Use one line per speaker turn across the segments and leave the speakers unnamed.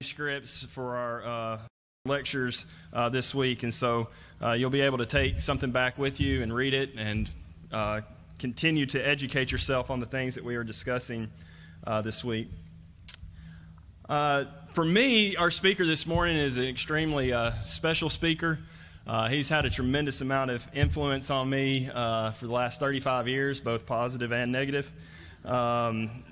scripts for our uh, lectures uh, this week, and so uh, you'll be able to take something back with you and read it and uh, continue to educate yourself on the things that we are discussing uh, this week. Uh, for me, our speaker this morning is an extremely special speaker. he's had a tremendous amount of influence on me for the last 35 years, both positive and negative. Um,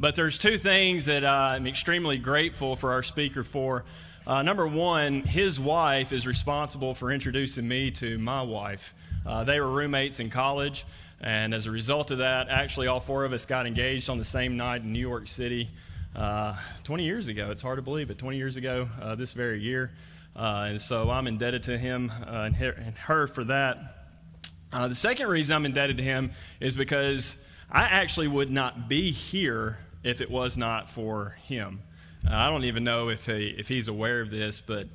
but there's two things that I'm extremely grateful for our speaker for. Uh, number one, his wife is responsible for introducing me to my wife. Uh, they were roommates in college, and as a result of that, actually, all four of us got engaged on the same night in New York City uh, 20 years ago. It's hard to believe it, 20 years ago uh, this very year. Uh, and so I'm indebted to him uh, and, her, for that. the second reason I'm indebted to him is because I actually would not be here if it was not for him. Uh, I don't even know if, he, if he's aware of this, but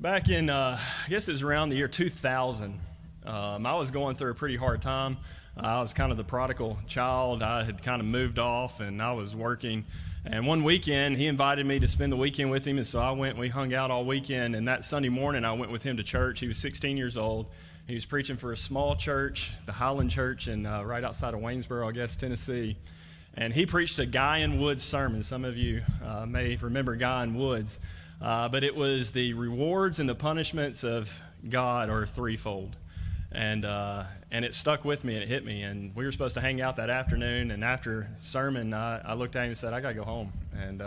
back in, uh, I guess it was around the year 2000, um, I was going through a pretty hard time. I was kind of the prodigal child. I had kind of moved off and I was working. And one weekend, he invited me to spend the weekend with him. And so I went we hung out all weekend. And that Sunday morning, I went with him to church. He was 16 years old. He was preaching for a small church, the Highland Church, in, uh, right outside of Waynesboro, I guess, Tennessee and he preached a Guy N. Woods sermon. Some of you uh, may remember Guy N. Woods, uh, but it was the rewards and the punishments of God are threefold, and uh, and it stuck with me and it hit me. And we were supposed to hang out that afternoon, and after sermon, I, I looked at him and said, "I got to go home," and.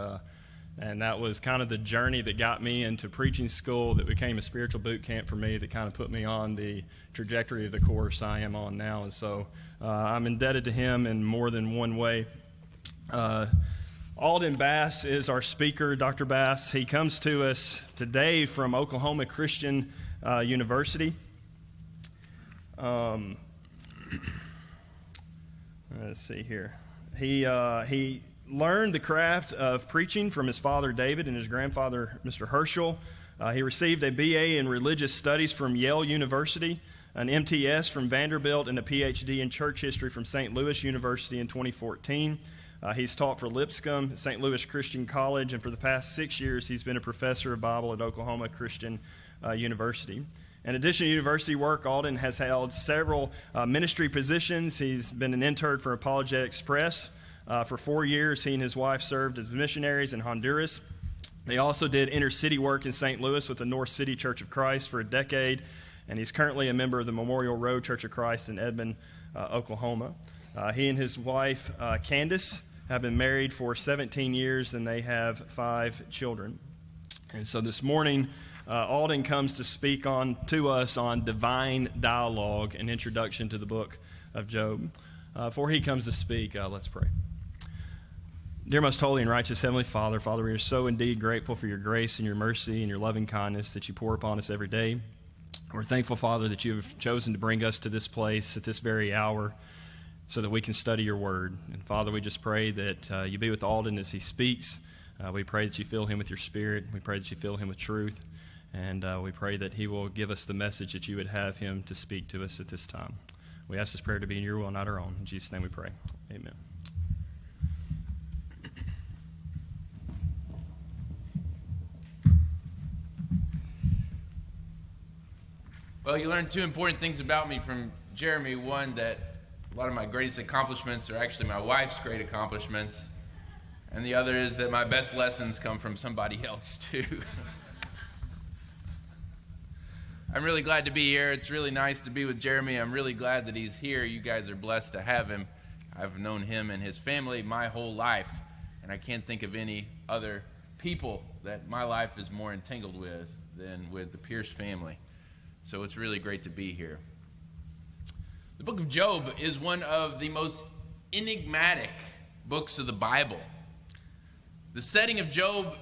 And that was kind of the journey that got me into preaching school, that became a spiritual boot camp for me, that kind of put me on the trajectory of the course I am on now. And so uh, I'm indebted to him in more than one way. Uh, Alden Bass is our speaker, Dr. Bass. He comes to us today from Oklahoma Christian uh, University. Um, let's see here. He, uh, he learned the craft of preaching from his father David and his grandfather Mr. Herschel. Uh, he received a BA in religious studies from Yale University, an MTS from Vanderbilt, and a PhD in church history from St. Louis University in 2014. Uh, he's taught for Lipscomb, St. Louis Christian College, and for the past six years, he's been a professor of Bible at Oklahoma Christian uh, University. In addition to university work, Alden has held several uh, ministry positions. He's been an intern for Apologetics Press. Uh, for four years, he and his wife served as missionaries in Honduras. They also did inner city work in St. Louis with the North City Church of Christ for a decade, and he's currently a member of the Memorial Road Church of Christ in Edmond, uh, Oklahoma. Uh, he and his wife, Candace, have been married for 17 years and they have five children. And so this morning, uh, Alden comes to speak on to us on divine dialogue, an introduction to the book of Job. Uh, before he comes to speak, uh, let's pray. Dear most holy and righteous Heavenly Father, Father, we are so indeed grateful for your grace and your mercy and your loving kindness that you pour upon us every day. We're thankful, Father, that you have chosen to bring us to this place at this very hour so that we can study your word. And Father, we just pray that uh, you be with Alden as he speaks. Uh, we pray that you fill him with your spirit. We pray that you fill him with truth. And uh, we pray that he will give us the message that you would have him to speak to us at this time. We ask this prayer to be in your will, not our own. In Jesus' name we pray. Amen.
Well, you learned two important things about me from Jeremy. One, that a lot of my greatest accomplishments are actually my wife's great accomplishments. And the other is that my best lessons come from somebody else, too. I'm really glad to be here. It's really nice to be with Jeremy. I'm really glad that he's here. You guys are blessed to have him. I've known him and his family my whole life, and I can't think of any other people that my life is more entangled with than with the Pierce family. So it's really great to be here. The book of Job is one of the most enigmatic books of the Bible. The setting of Job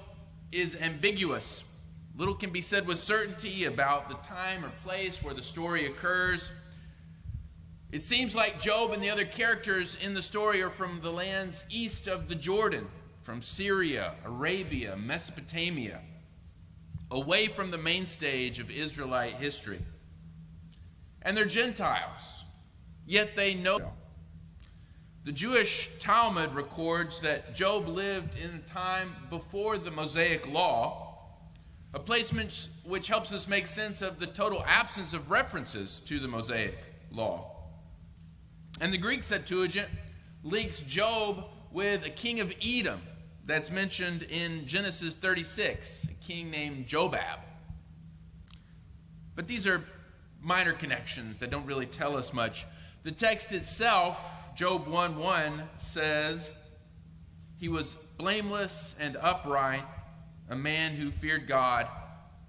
is ambiguous. Little can be said with certainty about the time or place where the story occurs. It seems like Job and the other characters in the story are from the lands east of the Jordan, from Syria, Arabia, Mesopotamia, away from the main stage of Israelite history. And they're Gentiles yet they know. The Jewish Talmud records that Job lived in a time before the Mosaic Law, a placement which helps us make sense of the total absence of references to the Mosaic Law. And the Greek Septuagint links Job with a king of Edom that's mentioned in Genesis 36, a king named Jobab. But these are minor connections that don't really tell us much. The text itself Job 1 1 says, He was blameless and upright, a man who feared God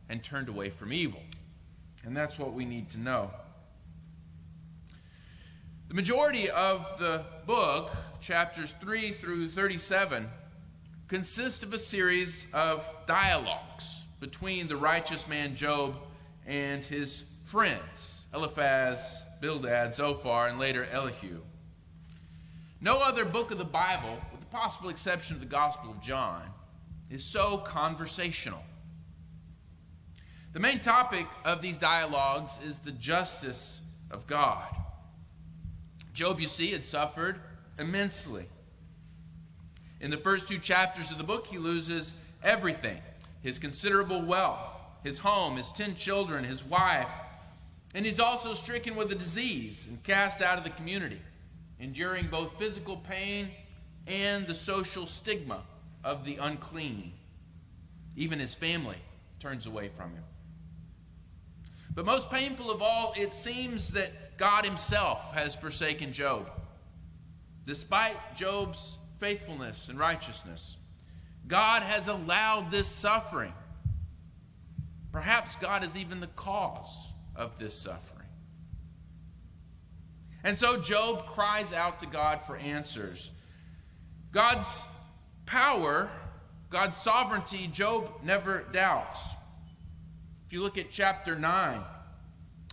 and turned away from evil. And that's what we need to know. The majority of the book, chapters 3 through 37, consist of a series of dialogues between the righteous man Job and his friends, Eliphaz, Bildad, Zophar, and later Elihu. No other book of the Bible, with the possible exception of the Gospel of John, is so conversational. The main topic of these dialogues is the justice of God. Job, you see, had suffered immensely. In the first two chapters of the book, he loses everything his considerable wealth, his home, his ten children, his wife, and he's also stricken with a disease and cast out of the community enduring both physical pain and the social stigma of the unclean. Even his family turns away from him. But most painful of all, it seems that God himself has forsaken Job. Despite Job's faithfulness and righteousness, God has allowed this suffering. Perhaps God is even the cause of this suffering. And so Job cries out to God for answers. God's power, God's sovereignty, Job never doubts. If you look at chapter 9,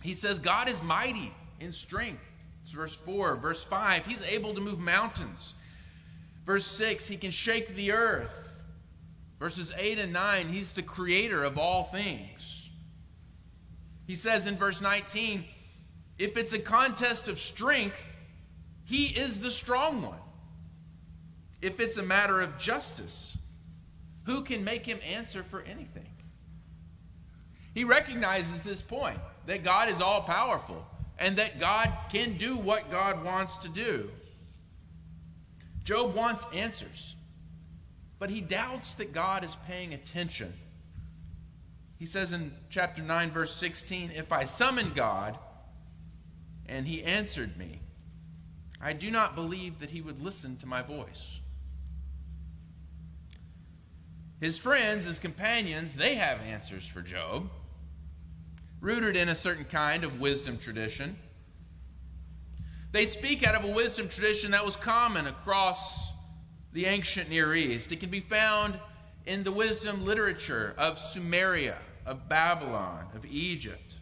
he says, God is mighty in strength. It's verse 4. Verse 5, he's able to move mountains. Verse 6, he can shake the earth. Verses 8 and 9, he's the creator of all things. He says in verse 19, if it's a contest of strength, he is the strong one. If it's a matter of justice, who can make him answer for anything? He recognizes this point that God is all powerful and that God can do what God wants to do. Job wants answers, but he doubts that God is paying attention. He says in chapter 9, verse 16, If I summon God, and he answered me, I do not believe that he would listen to my voice. His friends, his companions, they have answers for Job, rooted in a certain kind of wisdom tradition. They speak out of a wisdom tradition that was common across the ancient Near East. It can be found in the wisdom literature of Sumeria, of Babylon, of Egypt.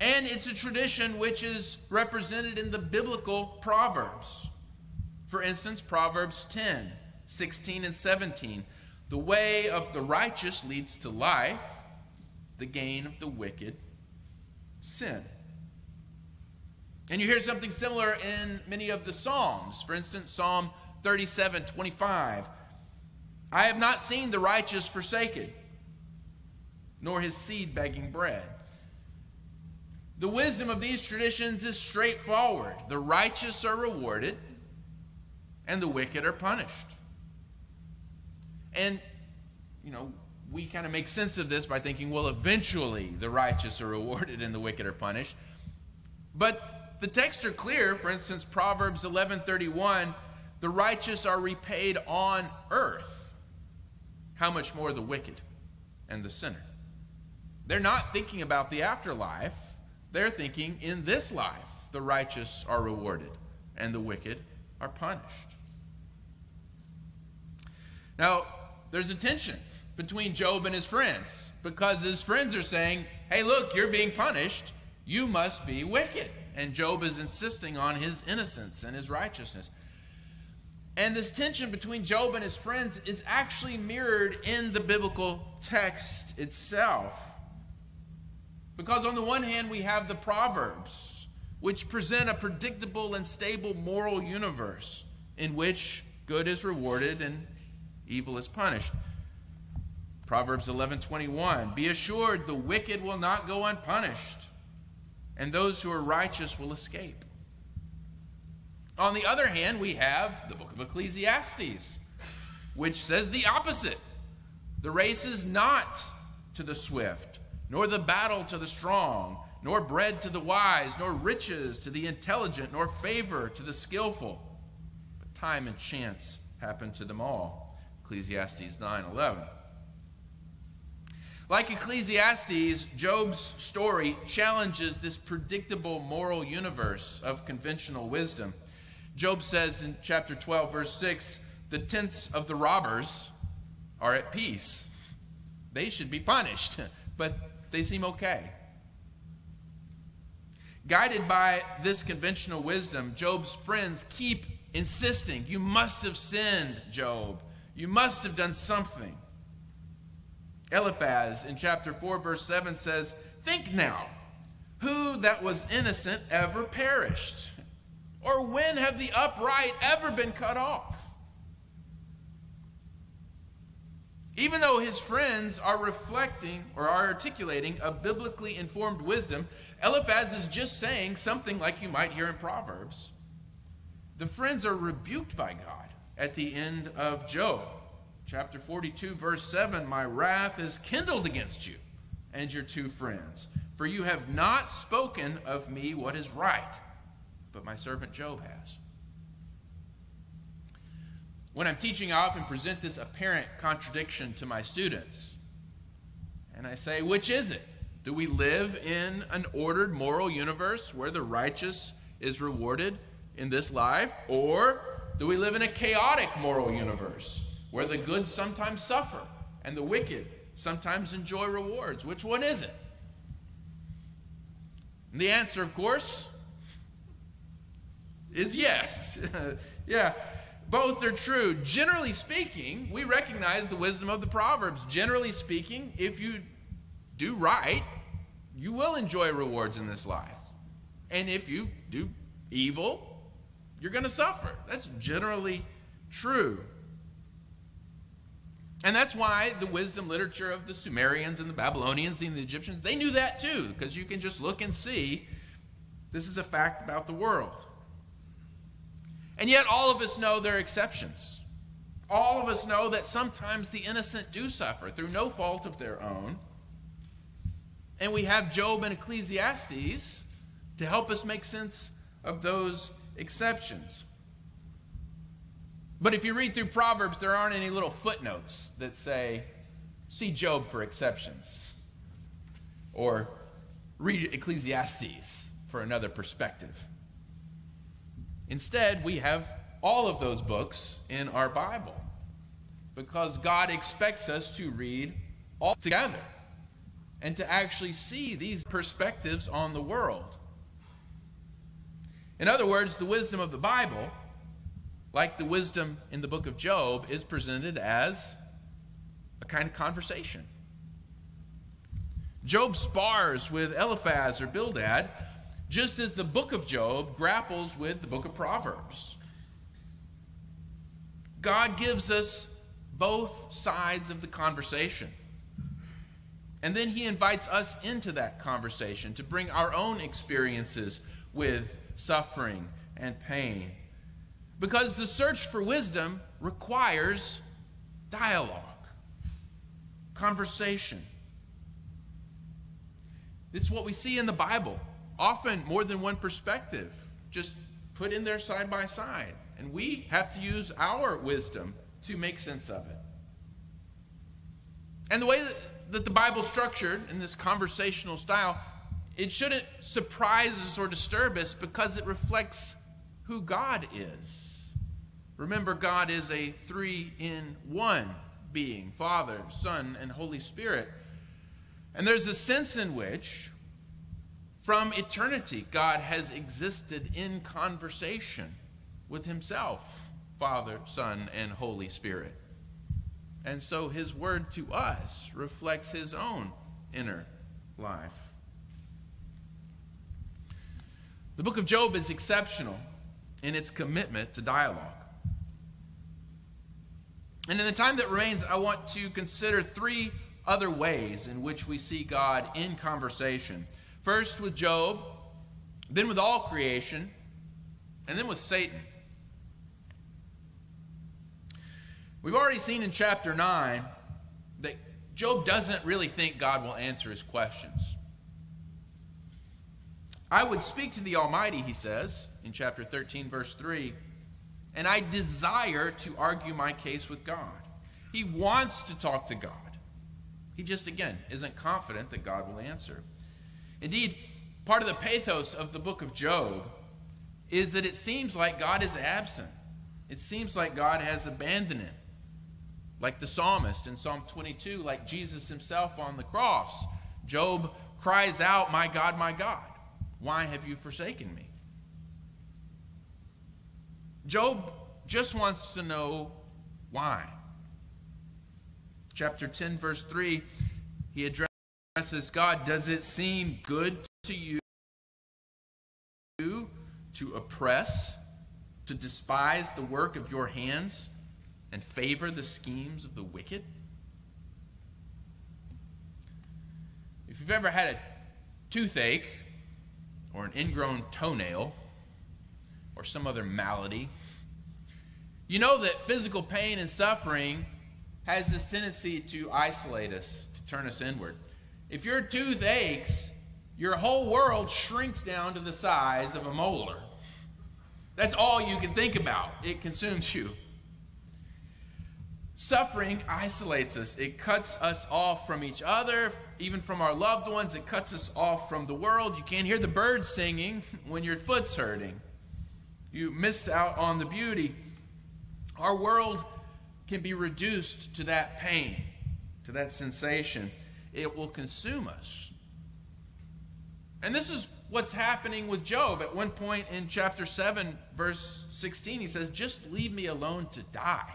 And it's a tradition which is represented in the biblical Proverbs. For instance, Proverbs 10, 16, and 17. The way of the righteous leads to life, the gain of the wicked, sin. And you hear something similar in many of the Psalms. For instance, Psalm 37, 25. I have not seen the righteous forsaken, nor his seed begging bread. The wisdom of these traditions is straightforward the righteous are rewarded, and the wicked are punished. And, you know, we kind of make sense of this by thinking, well, eventually the righteous are rewarded and the wicked are punished. But the texts are clear. For instance, Proverbs 11:31, the righteous are repaid on earth. How much more the wicked and the sinner? They're not thinking about the afterlife. They're thinking in this life, the righteous are rewarded and the wicked are punished. Now, there's a tension between Job and his friends because his friends are saying, hey, look, you're being punished. You must be wicked. And Job is insisting on his innocence and his righteousness. And this tension between Job and his friends is actually mirrored in the biblical text itself. Because on the one hand, we have the Proverbs which present a predictable and stable moral universe in which good is rewarded and evil is punished. Proverbs 11:21 Be assured the wicked will not go unpunished and those who are righteous will escape. On the other hand, we have the book of Ecclesiastes, which says the opposite. The race is not to the swift, nor the battle to the strong, nor bread to the wise, nor riches to the intelligent, nor favor to the skillful. But time and chance happen to them all. Ecclesiastes 9:11. Like Ecclesiastes, Job's story challenges this predictable moral universe of conventional wisdom. Job says in chapter 12, verse 6 the tents of the robbers are at peace. They should be punished, but they seem okay. Guided by this conventional wisdom, Job's friends keep insisting, You must have sinned, Job. You must have done something. Eliphaz in chapter 4, verse 7 says, Think now, who that was innocent ever perished? Or when have the upright ever been cut off? Even though his friends are reflecting or are articulating a biblically informed wisdom, Eliphaz is just saying something like you might hear in Proverbs. The friends are rebuked by God at the end of Job. Chapter 42, verse 7 My wrath is kindled against you and your two friends, for you have not spoken of me what is right, but my servant Job has. When I'm teaching, I often present this apparent contradiction to my students. And I say, which is it? Do we live in an ordered moral universe where the righteous is rewarded in this life? Or do we live in a chaotic moral universe where the good sometimes suffer and the wicked sometimes enjoy rewards. Which one is it? And the answer, of course, is yes. yeah, both are true. Generally speaking, we recognize the wisdom of the Proverbs. Generally speaking, if you do right, you will enjoy rewards in this life. And if you do evil, you're going to suffer. That's generally true. And that's why the wisdom literature of the Sumerians and the Babylonians and the Egyptians, they knew that too, because you can just look and see this is a fact about the world. And yet, all of us know there are exceptions. All of us know that sometimes the innocent do suffer through no fault of their own. And we have Job and Ecclesiastes to help us make sense of those exceptions. But if you read through Proverbs, there aren't any little footnotes that say, see Job for exceptions. Or read Ecclesiastes for another perspective. Instead, we have all of those books in our Bible because God expects us to read all together and to actually see these perspectives on the world. In other words, the wisdom of the Bible like the wisdom in the book of Job, is presented as a kind of conversation. Job spars with Eliphaz or Bildad, just as the book of Job grapples with the book of Proverbs. God gives us both sides of the conversation. And then he invites us into that conversation to bring our own experiences with suffering and pain because the search for wisdom requires dialogue, conversation. It's what we see in the Bible. Often more than one perspective, just put in there side by side. And we have to use our wisdom to make sense of it. And the way that, the Bible's structured in this conversational style, it shouldn't surprise us or disturb us because it reflects who God is. Remember, God is a three in one being Father, Son, and Holy Spirit. And there's a sense in which, from eternity, God has existed in conversation with Himself, Father, Son, and Holy Spirit. And so His word to us reflects His own inner life. The book of Job is exceptional in its commitment to dialogue. And in the time that remains, I want to consider three other ways in which we see God in conversation. First with Job, then with all creation, and then with Satan. We've already seen in chapter 9 that Job doesn't really think God will answer his questions. I would speak to the Almighty, he says in chapter 13, verse 3, and I desire to argue my case with God. He wants to talk to God. He just, again, isn't confident that God will answer. Indeed, part of the pathos of the book of Job is that it seems like God is absent. It seems like God has abandoned it. Like the psalmist in Psalm 22, like Jesus himself on the cross. Job cries out, My God, my God. Why have you forsaken me? Job just wants to know why. Chapter 10, verse 3, he addresses God Does it seem good to you to oppress, to despise the work of your hands, and favor the schemes of the wicked? If you've ever had a toothache, or an ingrown toenail or some other malady, you know that physical pain and suffering has this tendency to isolate us, to turn us inward. If your tooth aches, your whole world shrinks down to the size of a molar. That's all you can think about. It consumes you. Suffering isolates us. It cuts us off from each other, even from our loved ones. It cuts us off from the world. You can't hear the birds singing when your foot's hurting. You miss out on the beauty. Our world can be reduced to that pain, to that sensation. It will consume us. And this is what's happening with Job. At one point in chapter 7, verse 16, he says, Just leave me alone to die.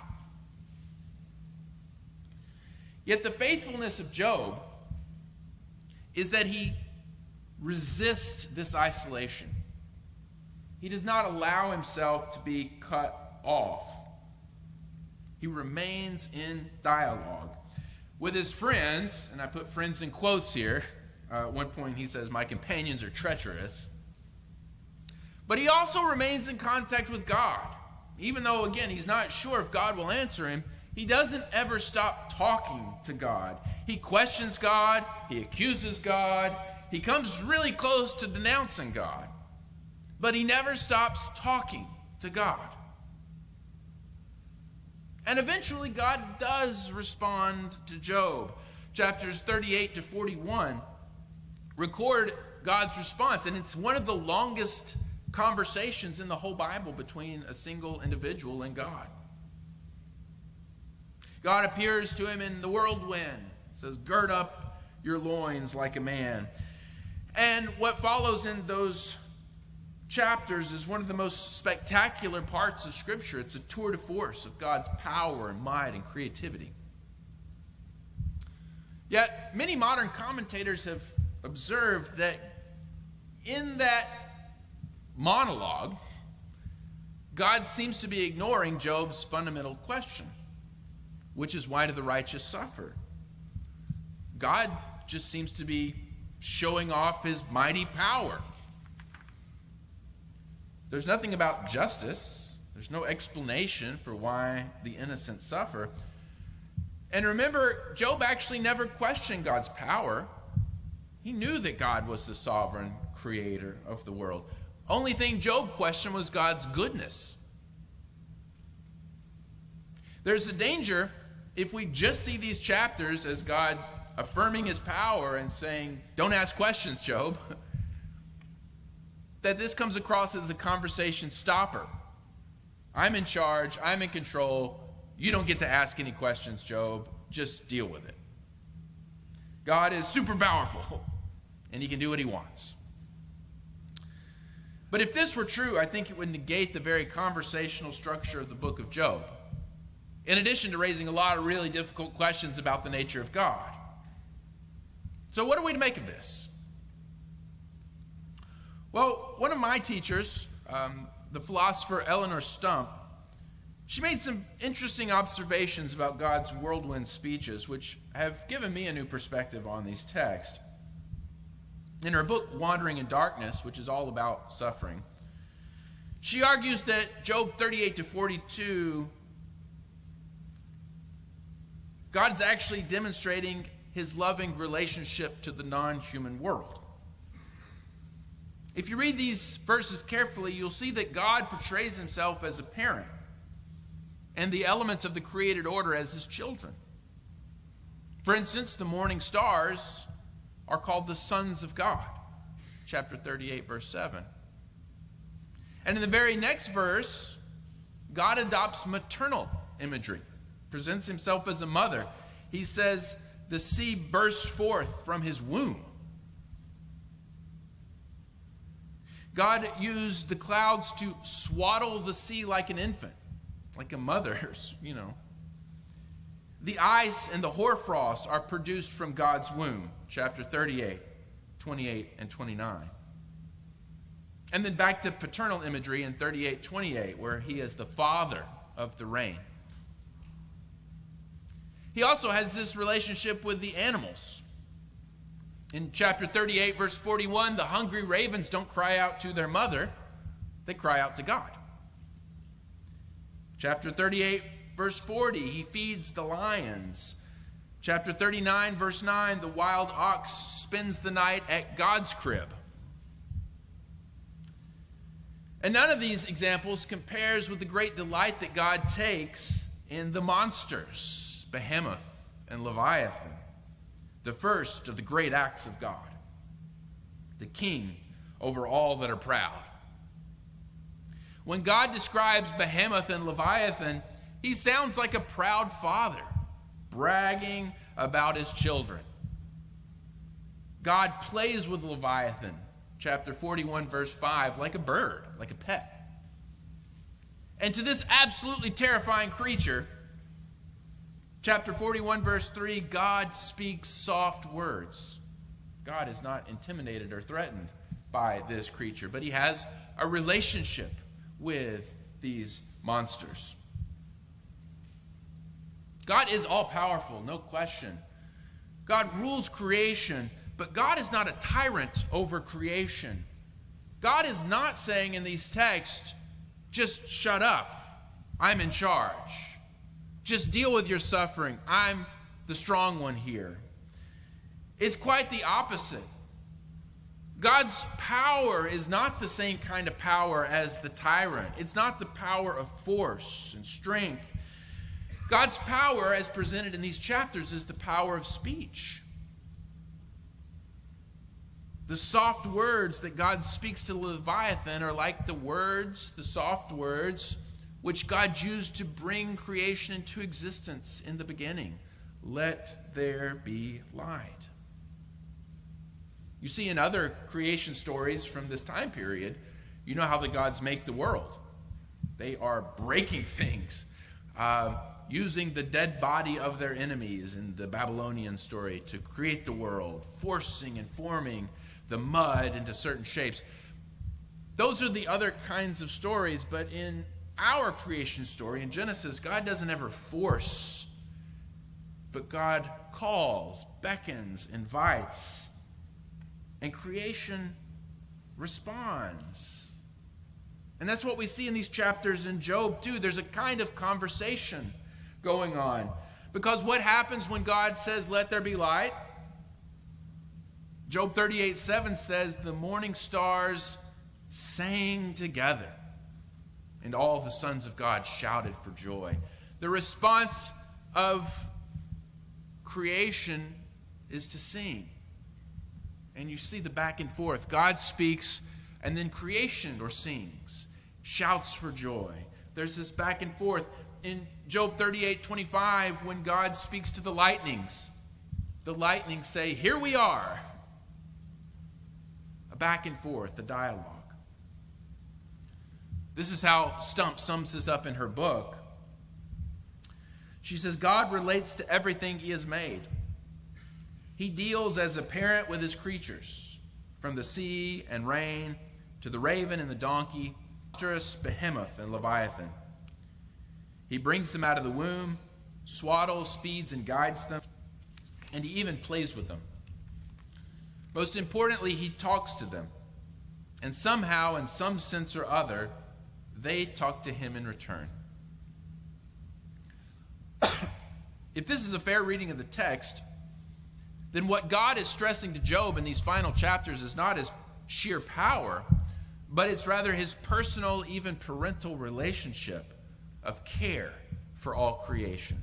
Yet the faithfulness of Job is that he resists this isolation. He does not allow himself to be cut off. He remains in dialogue with his friends, and I put friends in quotes here. Uh, at one point, he says, My companions are treacherous. But he also remains in contact with God. Even though, again, he's not sure if God will answer him, he doesn't ever stop talking to God. He questions God, he accuses God, he comes really close to denouncing God, but he never stops talking to God. And eventually, God does respond to Job. Chapters 38 to 41 record God's response, and it's one of the longest conversations in the whole Bible between a single individual and God. God appears to him in the whirlwind. says, Gird up your loins like a man. And what follows in those chapters is one of the most spectacular parts of Scripture. It's a tour de force of God's power and might and creativity. Yet, many modern commentators have observed that in that monologue, God seems to be ignoring Job's fundamental question which is why do the righteous suffer? God just seems to be showing off his mighty power. There's nothing about justice, there's no explanation for why the innocent suffer. And remember, Job actually never questioned God's power. He knew that God was the sovereign creator of the world. Only thing Job questioned was God's goodness. There's a danger if we just see these chapters as God affirming his power and saying, Don't ask questions, Job, that this comes across as a conversation stopper. I'm in charge, I'm in control. You don't get to ask any questions, Job. Just deal with it. God is super powerful, and he can do what he wants. But if this were true, I think it would negate the very conversational structure of the book of Job in addition to raising a lot of really difficult questions about the nature of God. So, what are we to make of this? Well, one of my teachers, um, the philosopher Eleonore Stump, she made some interesting observations about God's whirlwind speeches, which have given me a new perspective on these texts. In her book, Wandering in Darkness, which is all about suffering, she argues that Job 38 to 42, God is actually demonstrating his loving relationship to the non human world. If you read these verses carefully, you'll see that God portrays himself as a parent and the elements of the created order as his children. For instance, the morning stars are called the sons of God, chapter 38, verse 7. And in the very next verse, God adopts maternal imagery, presents himself as a mother. He says, The sea bursts forth from his womb. God used the clouds to swaddle the sea like an infant like a mother's, you know. The ice and the hoarfrost are produced from God's womb, chapter 38, 28, and 29. And then back to paternal imagery in 38, 28, where he is the father of the rain. He also has this relationship with the animals. In chapter 38, verse 41, the hungry ravens don't cry out to their mother, they cry out to God. Chapter 38, verse 40, he feeds the lions. Chapter 39, verse 9, the wild ox spends the night at God's crib. And none of these examples compares with the great delight that God takes in the monsters, Behemoth and Leviathan, the first of the great acts of God, the king over all that are proud. When God describes Behemoth and Leviathan, he sounds like a proud father bragging about his children. God plays with Leviathan, chapter 41, verse 5, like a bird, like a pet. And to this absolutely terrifying creature, chapter 41, verse 3, God speaks soft words. God is not intimidated or threatened by this creature, but he has a relationship with these monsters. God is all powerful, no question. God rules creation, but God is not a tyrant over creation. God is not saying in these texts, just shut up, I'm in charge. Just deal with your suffering, I'm the strong one here. It's quite the opposite. God's power is not the same kind of power as the tyrant. It's not the power of force and strength. God's power, as presented in these chapters, is the power of speech. The soft words that God speaks to Leviathan are like the words, the soft words, which God used to bring creation into existence in the beginning. Let there be light. You see, in other creation stories from this time period, you know how the gods make the world. They are breaking things, uh, using the dead body of their enemies in the Babylonian story to create the world, forcing and forming the mud into certain shapes. Those are the other kinds of stories, but in our creation story in Genesis, God doesn't ever force, but God calls, beckons, invites and creation responds. And that's what we see in these chapters in Job, too. There's a kind of conversation going on. Because what happens when God says, Let there be light? Job 38 7 says, The morning stars sang together, and all the sons of God shouted for joy. The response of creation is to sing and you see the back and forth. God speaks, and then creation or sings, shouts for joy. There's this back and forth. In Job 38 25, when God speaks to the lightnings, the lightnings say, Here we are. A back and forth, a dialogue. This is how Stump sums this up in her book. She says, God relates to everything he has made. He deals as a parent with his creatures, from the sea and rain to the raven and the donkey, monstrous behemoth and leviathan. He brings them out of the womb, swaddles, feeds, and guides them, and he even plays with them. Most importantly, he talks to them. And somehow, in some sense or other, they talk to him in return. if this is a fair reading of the text, then what God is stressing to Job in these final chapters is not his sheer power, but it's rather his personal, even parental relationship of care for all creation,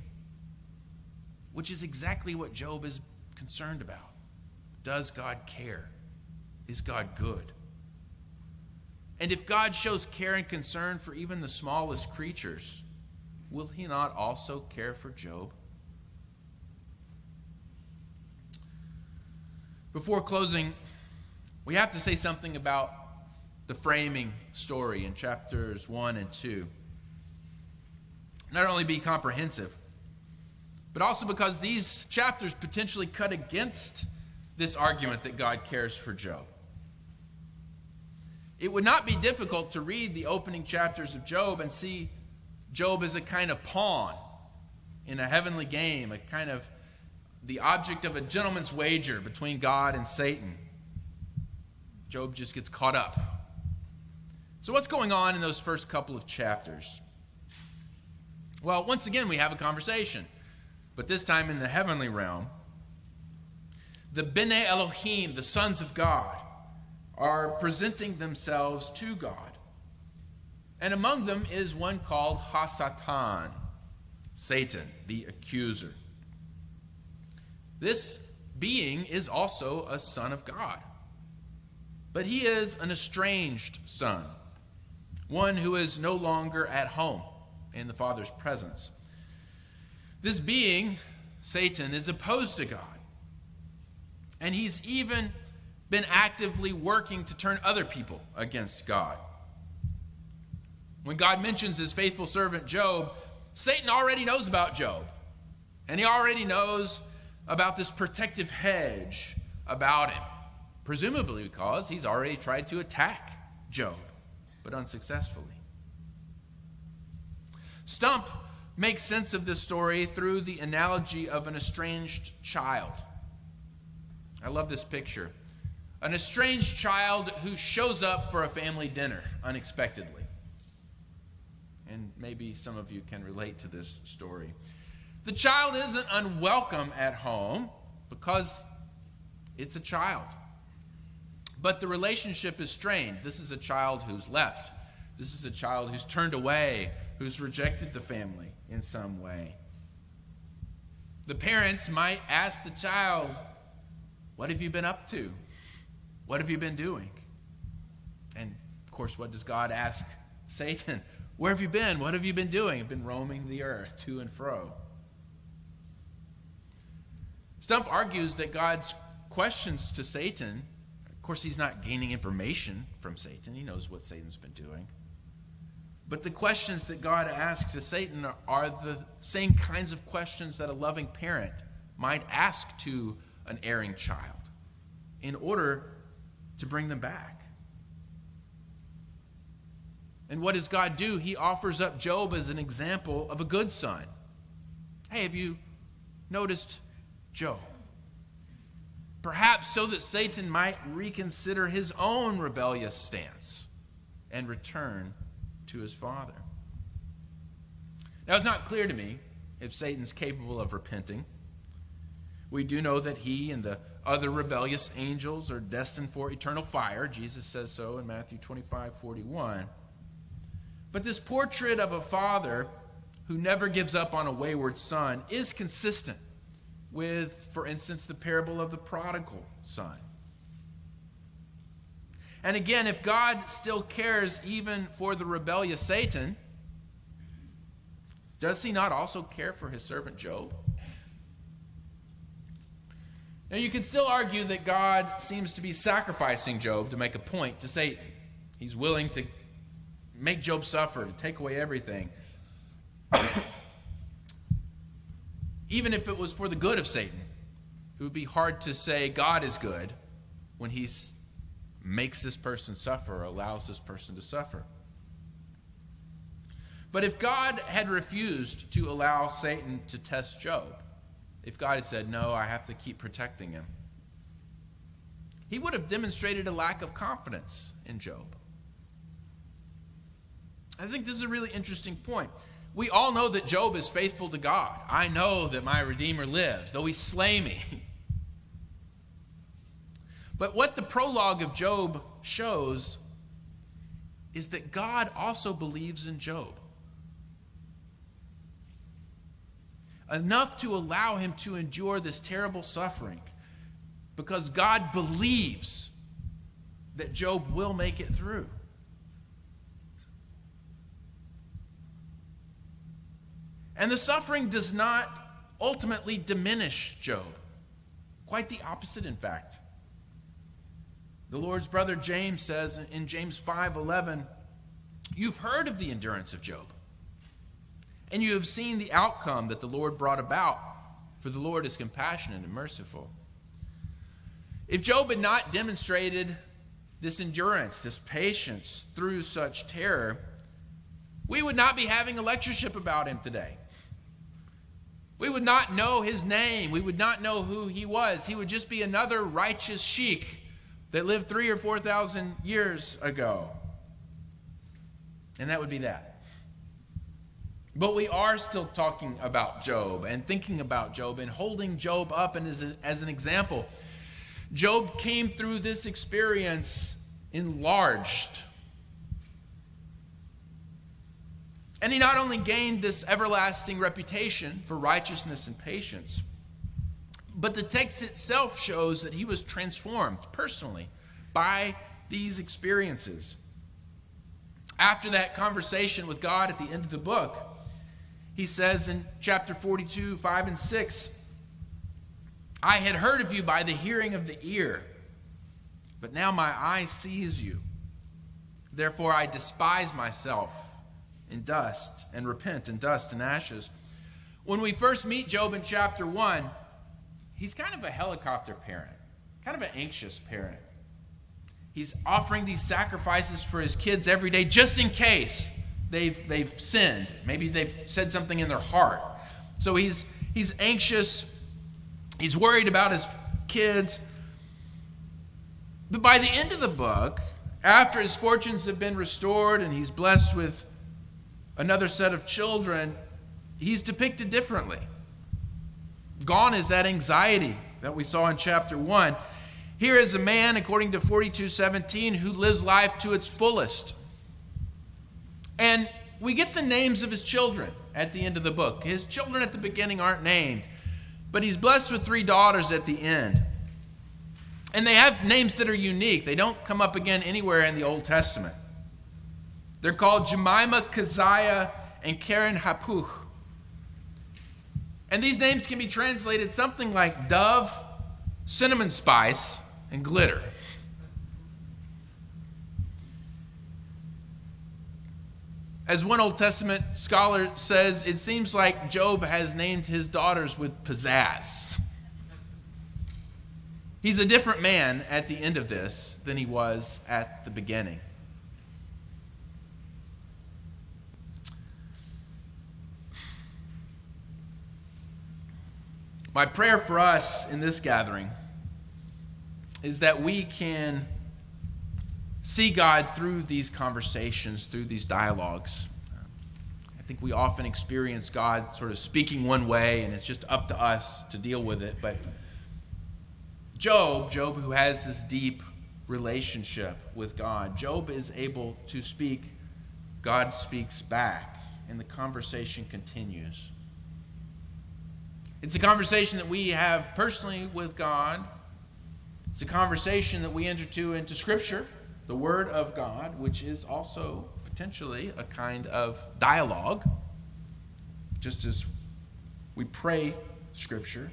which is exactly what Job is concerned about. Does God care? Is God good? And if God shows care and concern for even the smallest creatures, will he not also care for Job? Before closing, we have to say something about the framing story in chapters 1 and 2. Not only be comprehensive, but also because these chapters potentially cut against this argument that God cares for Job. It would not be difficult to read the opening chapters of Job and see Job as a kind of pawn in a heavenly game, a kind of the object of a gentleman's wager between God and Satan. Job just gets caught up. So, what's going on in those first couple of chapters? Well, once again, we have a conversation, but this time in the heavenly realm. The Bene Elohim, the sons of God, are presenting themselves to God. And among them is one called Hasatan, Satan, the accuser. This being is also a son of God. But he is an estranged son, one who is no longer at home in the Father's presence. This being, Satan, is opposed to God. And he's even been actively working to turn other people against God. When God mentions his faithful servant Job, Satan already knows about Job. And he already knows about this protective hedge about him, presumably because he's already tried to attack Job, but unsuccessfully. Stump makes sense of this story through the analogy of an estranged child. I love this picture. An estranged child who shows up for a family dinner unexpectedly. And maybe some of you can relate to this story. The child isn't unwelcome at home because it's a child. But the relationship is strained. This is a child who's left. This is a child who's turned away, who's rejected the family in some way. The parents might ask the child, What have you been up to? What have you been doing? And of course, what does God ask Satan? Where have you been? What have you been doing? I've been roaming the earth to and fro. Stump argues that God's questions to Satan, of course, he's not gaining information from Satan, he knows what Satan's been doing. But the questions that God asks to Satan are, are the same kinds of questions that a loving parent might ask to an erring child in order to bring them back. And what does God do? He offers up Job as an example of a good son. Hey, have you noticed Job. Perhaps so that Satan might reconsider his own rebellious stance and return to his father. Now, it's not clear to me if Satan's capable of repenting. We do know that he and the other rebellious angels are destined for eternal fire. Jesus says so in Matthew 25 41. But this portrait of a father who never gives up on a wayward son is consistent with, for instance, the parable of the prodigal son. And again, if God still cares even for the rebellious Satan, does he not also care for his servant Job? Now, you could still argue that God seems to be sacrificing Job to make a point to say He's willing to make Job suffer, to take away everything even if it was for the good of Satan, it would be hard to say God is good when he makes this person suffer, or allows this person to suffer. But if God had refused to allow Satan to test Job, if God had said, No, I have to keep protecting him, he would have demonstrated a lack of confidence in Job. I think this is a really interesting point. We all know that Job is faithful to God. I know that my Redeemer lives, though he slay me. But what the prologue of Job shows is that God also believes in Job. Enough to allow him to endure this terrible suffering because God believes that Job will make it through. And the suffering does not ultimately diminish Job. Quite the opposite, in fact. The Lord's brother James says in James 5:11, "You've heard of the endurance of Job, and you have seen the outcome that the Lord brought about, for the Lord is compassionate and merciful." If Job had not demonstrated this endurance, this patience through such terror, we would not be having a lectureship about him today. We would not know his name. We would not know who he was. He would just be another righteous sheik that lived three or four thousand years ago. And that would be that. But we are still talking about Job and thinking about Job and holding Job up and as, a, as an example. Job came through this experience enlarged And he not only gained this everlasting reputation for righteousness and patience, but the text itself shows that he was transformed personally by these experiences. After that conversation with God at the end of the book, he says in chapter 42, 5 and 6, I had heard of you by the hearing of the ear, but now my eye sees you. Therefore I despise myself in dust and repent in dust and ashes. When we first meet Job in chapter 1, he's kind of a helicopter parent, kind of an anxious parent. He's offering these sacrifices for his kids every day just in case they've, they've sinned. Maybe they've said something in their heart. So he's, he's anxious, he's worried about his kids. But by the end of the book, after his fortunes have been restored and he's blessed with another set of children, he's depicted differently. Gone is that anxiety that we saw in chapter 1. Here is a man, according to 4217, who lives life to its fullest. And we get the names of his children at the end of the book. His children at the beginning aren't named, but he's blessed with three daughters at the end. And they have names that are unique, they don't come up again anywhere in the Old Testament. They're called Jemima, Keziah, and Keren Happuch. And these names can be translated something like dove, cinnamon spice, and glitter. As one Old Testament scholar says, it seems like Job has named his daughters with pizzazz. He's a different man at the end of this than he was at the beginning. My prayer for us in this gathering is that we can see God through these conversations, through these dialogues. I think we often experience God sort of speaking one way, and it's just up to us to deal with it. But Job, Job, who has this deep relationship with God, Job is able to speak, God speaks back, and the conversation continues. It's a conversation that we have personally with God. It's a conversation that we enter to into Scripture, the Word of God, which is also potentially a kind of dialogue, just as we pray Scripture.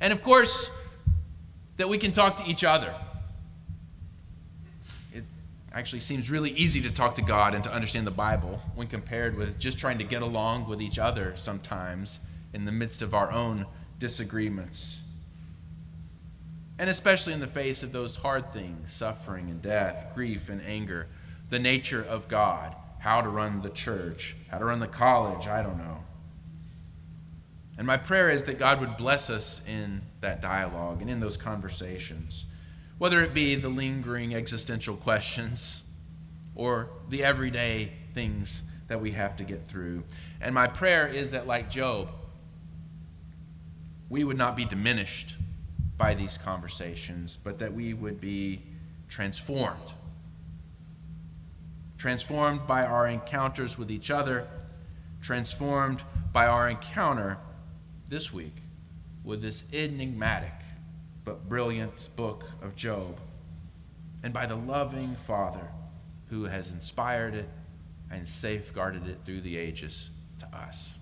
And of course, that we can talk to each other. It actually seems really easy to talk to God and to understand the Bible when compared with just trying to get along with each other sometimes in the midst of our own disagreements. And especially in the face of those hard things suffering and death, grief and anger, the nature of God, how to run the church, how to run the college, I don't know. And my prayer is that God would bless us in that dialogue and in those conversations, whether it be the lingering existential questions or the everyday things that we have to get through. And my prayer is that, like Job, we would not be diminished by these conversations, but that we would be transformed. Transformed by our encounters with each other, transformed by our encounter this week with this enigmatic but brilliant book of Job, and by the loving Father who has inspired it and safeguarded it through the ages to us.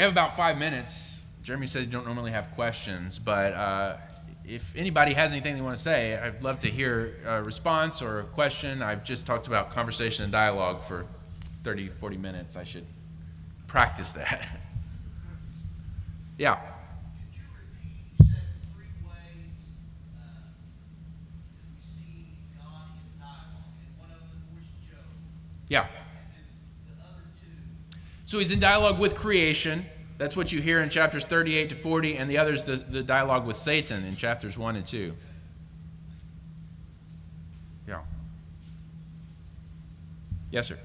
We have about five minutes. Jeremy said you don't normally have questions, but uh, if anybody has anything they want to say, I'd love to hear a response or a question. I've just talked about conversation and dialogue for 30, 40 minutes. I should practice that. yeah. Yeah. So he's in dialogue with creation. That's what you hear in chapters 38 to 40, and the others, the, the dialogue with Satan in chapters 1 and 2. Yeah. Yes, sir.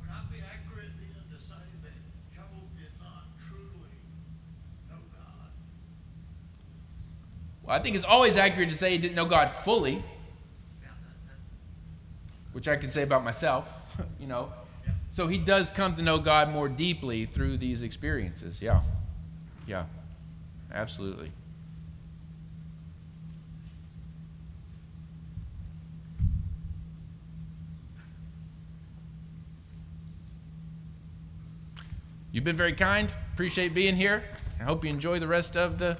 Would I be accurate to say that Job did not truly know God?
Well, I think it's always accurate to say he didn't know God fully, which I can say about myself, you know. So he does come to know God more deeply through these experiences. Yeah. Yeah. Absolutely. You've been very kind. Appreciate being here. I hope you enjoy the rest of the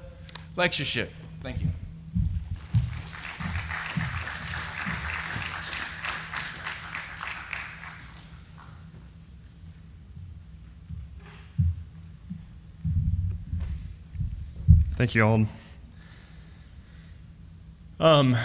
lectureship. Thank you.
Thank you, Alden. Um,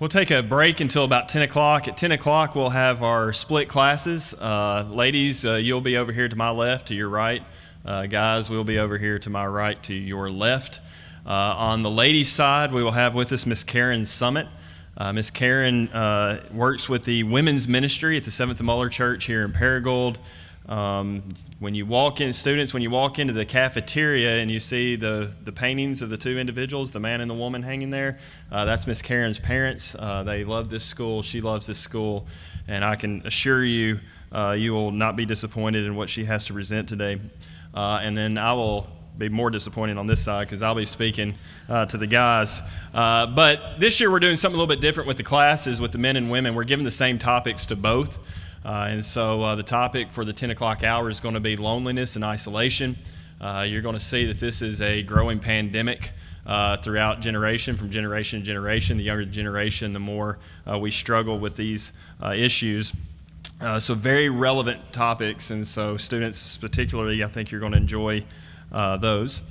we'll take a break until about 10 o'clock. At 10 o'clock, we'll have our split classes. Uh, ladies, uh, you'll be over here to my left, to your right. Uh, guys, we'll be over here to my right, to your left. Uh, on the ladies' side, we will have with us Miss Karen Summit. Uh, Miss Karen uh, works with the women's ministry at the Seventh Mueller Church here in Paragould. Um, when you walk in, students, when you walk into the cafeteria and you see the, the paintings of the two individuals, the man and the woman hanging there, uh, that's Miss Karen's parents. Uh, they love this school. She loves this school. And I can assure you, uh, you will not be disappointed in what she has to present today. Uh, and then I will be more disappointed on this side because I'll be speaking uh, to the guys. Uh, but this year we're doing something a little bit different with the classes, with the men and women. We're giving the same topics to both. Uh, and so uh, the topic for the 10 o'clock hour is going to be loneliness and isolation. Uh, you're going to see that this is a growing pandemic uh, throughout generation, from generation to generation. The younger the generation, the more uh, we struggle with these uh, issues. so, very relevant topics, and so students, particularly, I think you're going to enjoy those.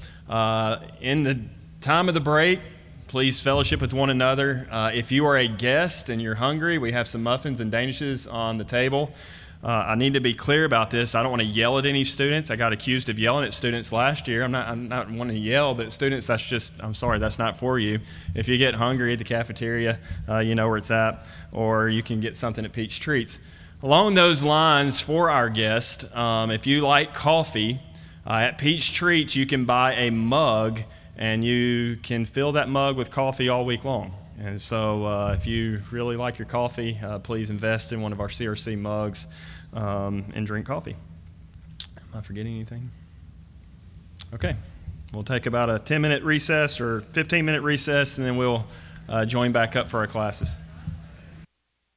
in the time of the break, please fellowship with one another. Uh, if you are a guest and you're hungry, we have some muffins and danishes on the table. Uh, I need to be clear about this. I don't want to yell at any students. I got accused of yelling at students last year. I'm not, I'm not wanting to yell, but students, that's just, I'm sorry, that's not for you. If you get hungry at the cafeteria, uh, you know where it's at, or you can get something at Peach Treats. Along those lines, for our guest, um, if you like coffee, uh, at Peach Treats, you can buy a mug and you can fill that mug with coffee all week long. And so, uh, if you really like your coffee, uh, please invest in one of our CRC mugs um, and drink coffee. Am I forgetting anything? Okay, we'll take about a 10 minute recess or 15 minute recess, and then we'll uh, join back up for our classes.